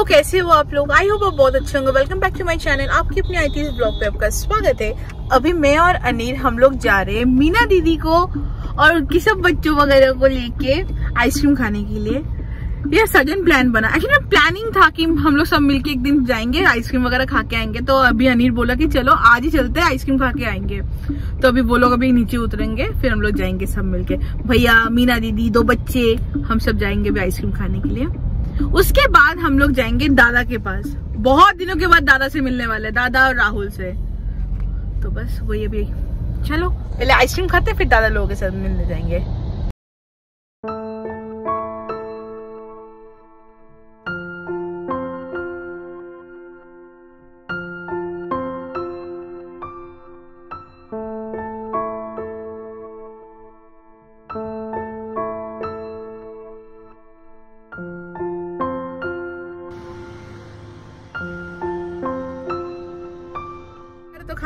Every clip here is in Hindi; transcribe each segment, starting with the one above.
तो कैसे हो आप लोग? आई होप आप बहुत अच्छे होंगे। Welcome back to my channel आपकी अपनी आई थी ब्लॉग पे आपका स्वागत है। अभी मैं और अनिल हम लोग जा रहे हैं मीना दीदी को और उनकी सब बच्चों वगैरह को लेके आइसक्रीम खाने के लिए। ये सडन प्लान बना। एक्चुअली प्लानिंग था कि हम लोग सब मिलके एक दिन जाएँगे आइसक्रीम वगैरह खा के आएँगे। तो अभी अनिल बोला कि चलो, आज ही चलते हैं आइसक्रीम खा के आएँगे। तो अभी वो लोग अभी नीचे उतरेंगे, फिर हम लोग जाएँगे सब मिलके। भैया, मीना दीदी, दो बच्चे, हम सब जाएँगे अभी आइसक्रीम खाने के लिए। उसके बाद हम लोग जाएँगे दादा के पास। बहुत दिनों के बाद दादा से मिलने वाले दादा और राहुल से। तो बस वही अभी चलो, पहले आइसक्रीम खाते फिर दादा लोगों के साथ मिलने जाएँगे।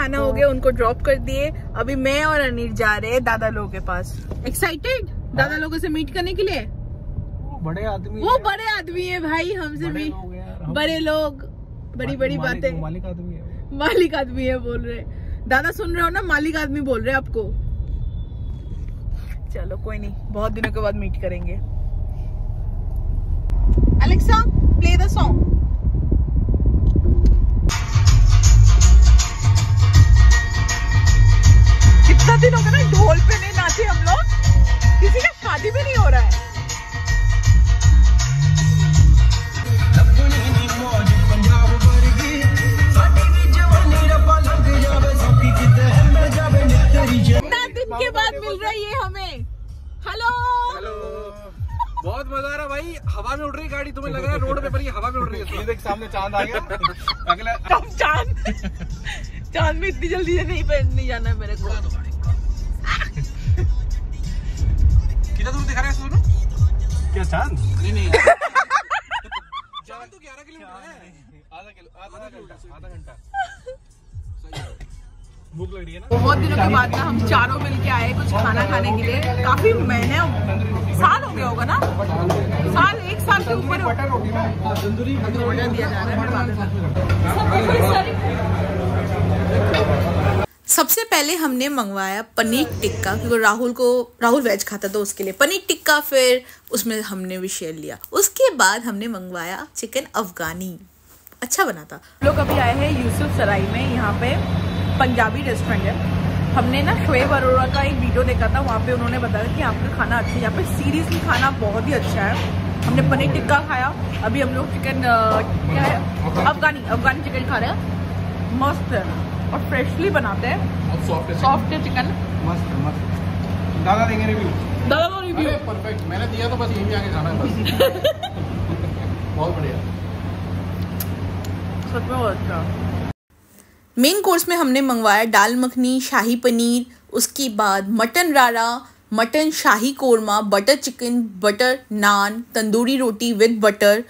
खाना हो गया उनको ड्रॉप कर दिए। अभी मैं और अनिल जा रहे हैं दादा लोगों के पास। एक्साइटेड दादा लोगों से मीट करने के लिए? वो बड़े आदमी वो बड़े आदमी है भाई हमसे भी। हैं बड़े लोग बड़ी बड़ी बातें। मालिक आदमी है मालिक आदमी है बोल रहे। दादा सुन रहे हो ना मालिक आदमी बोल रहे आपको। चलो कोई नहीं बहुत दिनों के बाद मीट करेंगे। अलेक्सा प्ले द सॉन्ग दिन हो गया ना ढोल पे नहीं नाचे हम लोग। किसी का शादी भी नहीं हो रहा है। के बाद मिल रही है हमें। हेलो। हेलो। बहुत मज़ा आ रहा भाई। हवा में उड़ रही गाड़ी। तुम्हें लग रहा है रोड पे पर ये हवा में उड़ रही है। ये देख सामने चाँद आ गया। अगला। कब चाँद। चाँद में इतनी जल्दी से नहीं नहीं जाना है मेरे को। चाँद। नहीं नहीं। चाँद तो 11 किलोमीटर है। आधा किलो आधा घंटा आधा घंटा। भूख लग रही है ना? बहुत दिनों के बाद ना हम चारों मिलके आए कुछ खाना खाने के लिए। काफ़ी महीने साल हो गया होगा ना? साल एक साल के ऊपर हो- ऑर्डर दिया जा रहा है। सबसे पहले हमने मंगवाया पनीर टिक्का, क्योंकि राहुल को, राहुल वेज खाता था उसके लिए। पनीर टिक्का फिर उसमें हमने भी शेयर लिया। उसके बाद हमने मंगवाया चिकन अफगानी। अच्छा बना था। लोग अभी आए हैं यूसुफ सराय में, यहाँ पे पंजाबी रेस्टोरेंट है। हमने ना शोएब अरोड़ा का एक वीडियो देखा था, वहाँ पे उन्होंने बताया कि यहाँ खाना अच्छा है। यहाँ पे सीरियसली खाना बहुत ही अच्छा है। हमने पनीर टिक्का खाया। अभी हम लोग चिकन क्या है? अफगानी अफगानी चिकन खा रहे हैं। मस्त है और फ्रेशली बनाते हैं। सॉफ्ट है चिकन मस्त मस्त। दादा देंगे रिव्यू दादा का रिव्यू परफेक्ट मैंने दिया तो बस यहीं आके खाना है बस। बहुत बढ़िया। सच में बहुत अच्छा। मेन कोर्स में हमने मंगवाया दाल मखनी शाही पनीर उसके बाद mutton rara mutton shahi korma butter chicken butter naan tandoori roti with butter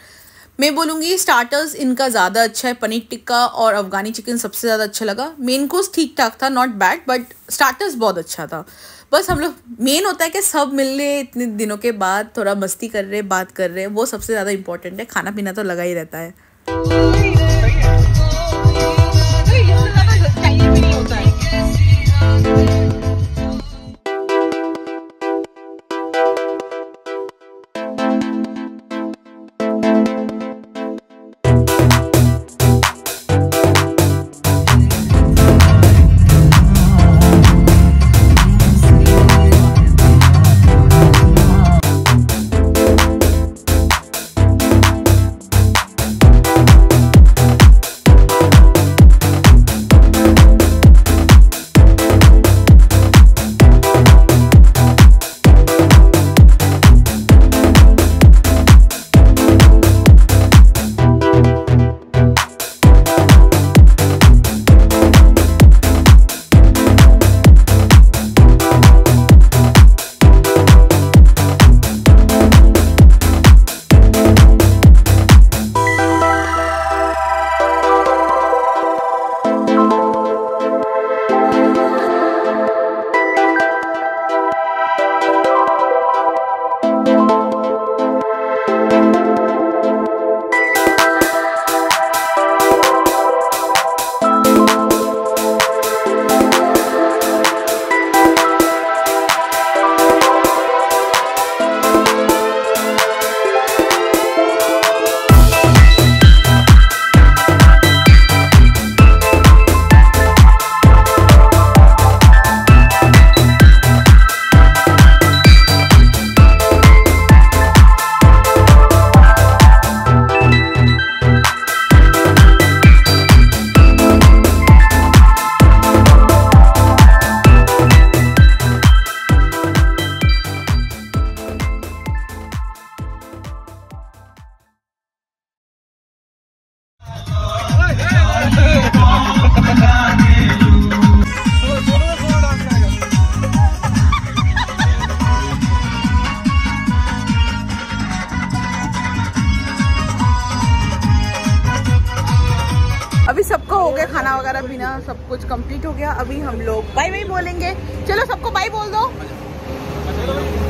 मैं बोलूँगी स्टार्टर्स इनका ज़्यादा अच्छा है, पनीर टिक्का और अफगानी चिकन सबसे ज़्यादा अच्छा लगा। मेन कोर्स ठीक ठाक था नॉट बैड बट स्टार्टर्स बहुत अच्छा था। बस हम लोग मेन होता है कि सब मिल रहे इतने दिनों के बाद थोड़ा मस्ती कर रहे, बात कर रहे, वो सबसे ज़्यादा इंपॉर्टेंट है, खाना पीना तो लगा ही रहता है। वगैरह पीना सब कुछ कंप्लीट हो गया। अभी हम लोग बाय बाय बोलेंगे। चलो सबको बाय बोल दो।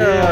yeah.